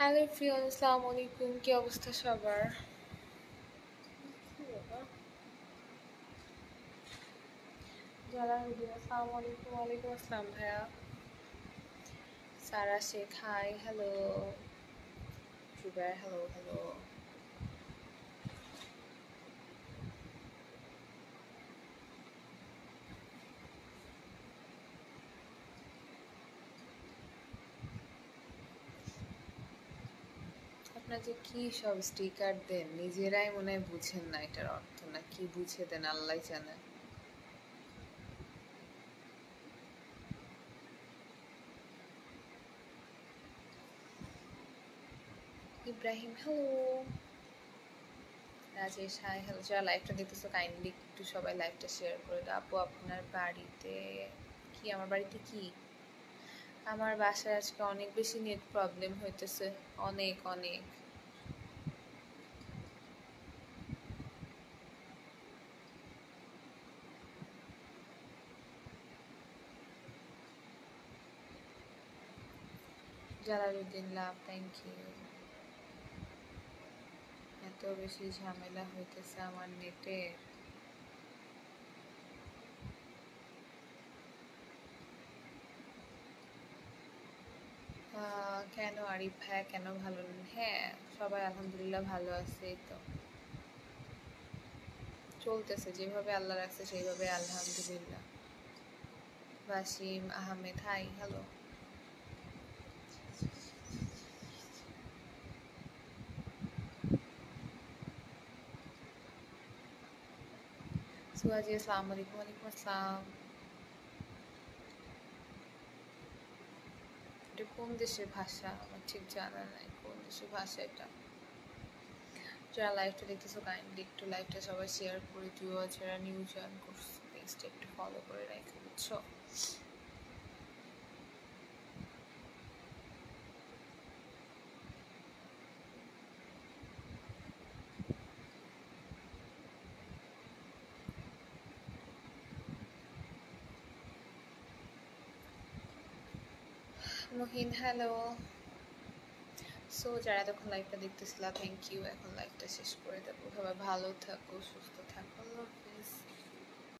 Hello ফ্রিয়ন আসসালামু আলাইকুম। কি অবস্থা সবার? আলাইকুম। ভাইয়া। Sara Sheikh hi hello hello hello আপনার যে কি সব স্টিকার দেন? নিজেরাই মনে হয় বুঝেন না এটার অর্থ না, কি বুঝে দেন আল্লাহ জানে। Ibrahim hello Rajesh hi hello যারা লাইভটা দেখতেছো কাইন্ডলি একটু সবাই লাইভটা শেয়ার করে দাও। আপু, আপনার বাড়িতে কি? আমার বাড়িতে কি? আমার বাসায় আজকে অনেক বেশি নেট প্রবলেম হইতেছে। অনেক অনেক। জালালুদ্দিন লাভ থ্যাংক ইউ এত বেশি ঝামেলা হইতেছে আমার নেটের আহ, কেন আরিফ ভাইয়া কেন ভালো নেই? হ্যাঁ সবাই আলহামদুলিল্লাহ ভালো আছে এই তো। চলতেছে, যেভাবে আল্লাহ রাখছে সেইভাবে আলহামদুলিল্লাহ। ওয়াসিম আহমেদ, হাই হ্যালো সুয়াজি, আসসালামু আলাইকুম, ওয়ালাইকুম আসসালাম। এটা কোন দেশের ভাষা? আমার ঠিক জানা নাই কোন দেশের ভাষা এটা। যারা লাইভটা দেখতেছো কাইন্ডলি একটু লাইভটা সবাই শেয়ার করে দিও। যারা নিউ জয়েন করছ পেজটা একটু ফলো করে রাখো, বুঝছ? মহিন হ্যালো সো যারা তখন লাইভটা দেখতেছিলা থ্যাংক ইউ এখন লাইভটা শেষ করে দেবো। সবাই ভালো থাকো, সুস্থ থাকো